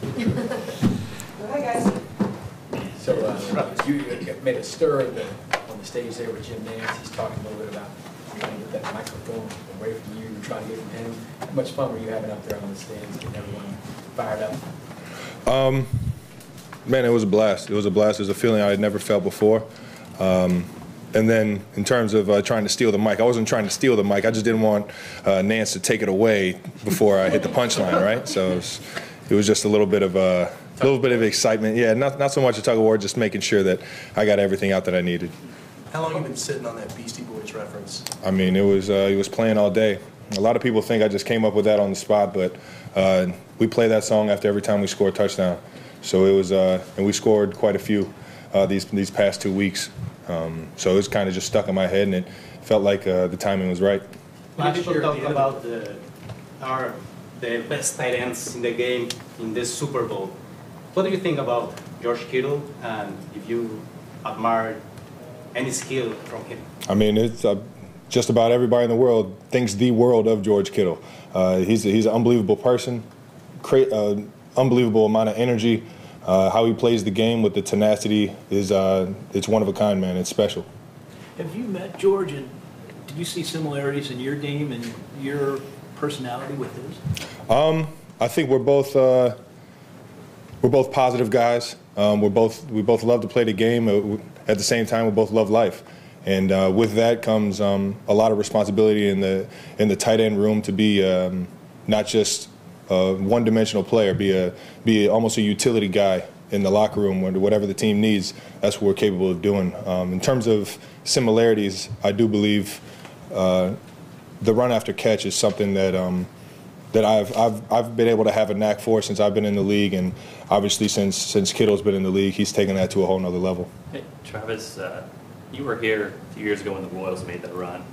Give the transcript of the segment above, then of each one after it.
Hi, guys. So, uh, you made a stir at the, on the stage there with Jim Nantz, he's talking a little bit about trying to get that microphone away from you, trying to get from him. How much fun were you having up there on the stands, getting everyone fired up? Um, man, it was a blast. It was a blast. It was a feeling I had never felt before. Um, and then in terms of uh, trying to steal the mic, I wasn't trying to steal the mic. I just didn't want uh, Nantz to take it away before I hit the punchline, right? So it was, it was just a little bit of a little bit of excitement. Yeah, not not so much a tug of war, just making sure that I got everything out that I needed. How long have you been sitting on that Beastie Boys reference? I mean, it was uh, it was playing all day. A lot of people think I just came up with that on the spot, but uh, we play that song after every time we score a touchdown. So it was, uh, and we scored quite a few uh, these these past two weeks. Um, so it was kind of just stuck in my head, and it felt like uh, the timing was right. Last people talk about the, our the best tight ends in the game in this Super Bowl. What do you think about George Kittle, and if you admire any skill from him? I mean, it's uh, just about everybody in the world thinks the world of George Kittle. Uh, he's he's an unbelievable person, cra- uh, unbelievable amount of energy. Uh, how he plays the game with the tenacity is uh, it's one of a kind, man. It's special. Have you met George and did you see similarities in your game and your personality with his? Um, I think we're both uh, we're both positive guys. Um, we're both we both love to play the game. Uh, At the same time, we both love life, and uh, with that comes um, a lot of responsibility in the in the tight end room to be um, not just a one-dimensional player, be a be almost a utility guy in the locker room, whatever the team needs, that's what we're capable of doing. Um, in terms of similarities, I do believe uh, the run after catch is something that um, that I've, I've I've been able to have a knack for since I've been in the league, and obviously since since Kittle's been in the league, he's taken that to a whole nother level. Hey, Travis, uh, you were here a few years ago when the Royals made that run,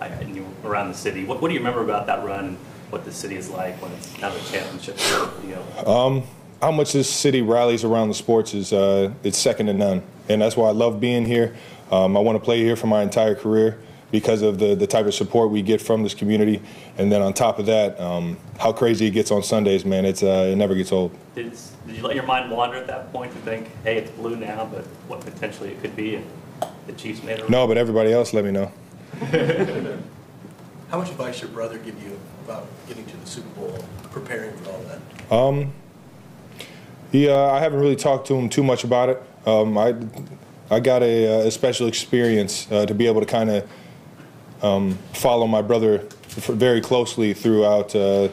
I, and you were around the city. What, what do you remember about that run and what the city is like when it's kind of a championship? You know? Um, how much this city rallies around the sports is uh, it's second to none, and that's why I love being here. Um, I want to play here for my entire career because of the, the type of support we get from this community. And then on top of that, um, how crazy it gets on Sundays, man, it's, uh, it never gets old. Did, did you let your mind wander at that point to think, hey, it's blue now, but what potentially it could be? And the Chiefs made it. No, but everybody else let me know. How much advice your brother give you about getting to the Super Bowl, preparing for all that? Um, he, uh, I haven't really talked to him too much about it. Um, I, I got a, a special experience uh, to be able to kind of um, follow my brother very closely throughout uh,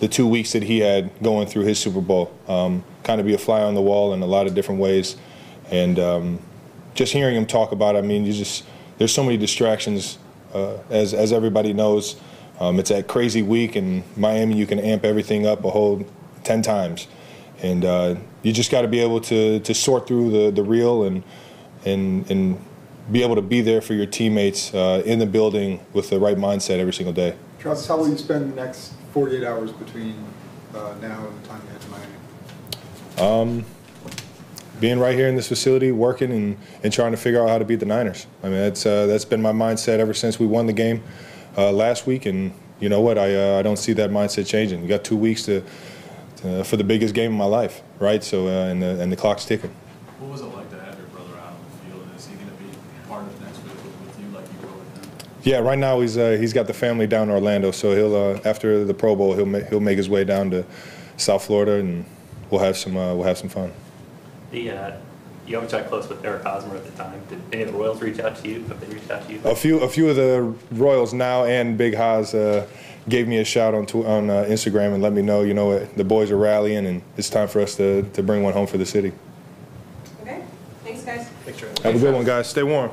the two weeks that he had going through his Super Bowl. Um, kind of be a fly on the wall in a lot of different ways, and um, just hearing him talk about it. I mean, you just there's so many distractions, uh, as as everybody knows. Um, it's that crazy week in Miami. You can amp everything up a whole ten times, and uh, you just got to be able to to sort through the the real and and and be able to be there for your teammates uh, in the building with the right mindset every single day. Travis, how will you spend the next 48 hours between uh, now and the time you head to Miami? Um, being right here in this facility, working and, and trying to figure out how to beat the Niners. I mean, that's uh, that's been my mindset ever since we won the game uh, last week, and you know what? I uh, I don't see that mindset changing. We got two weeks to, to for the biggest game of my life, right? So uh, and the and the clock's ticking. What was it like to have your brother out on the field? Is he going to be part of next week with, with you like you were with him? Yeah, right now he's uh, he's got the family down in Orlando, so he'll uh, after the Pro Bowl he'll ma- he'll make his way down to South Florida, and we'll have some uh, we'll have some fun. The, uh, you obviously got close with Eric Hosmer at the time. Did any of the Royals reach out to you? Have they reached out to you? A few a few of the Royals now and Big Haas uh, gave me a shout on tw- on uh, Instagram and let me know you know what, the boys are rallying and it's time for us to to bring one home for the city. Okay, thanks, guys. Thanks, Travis. Have a good one, guys. Stay warm.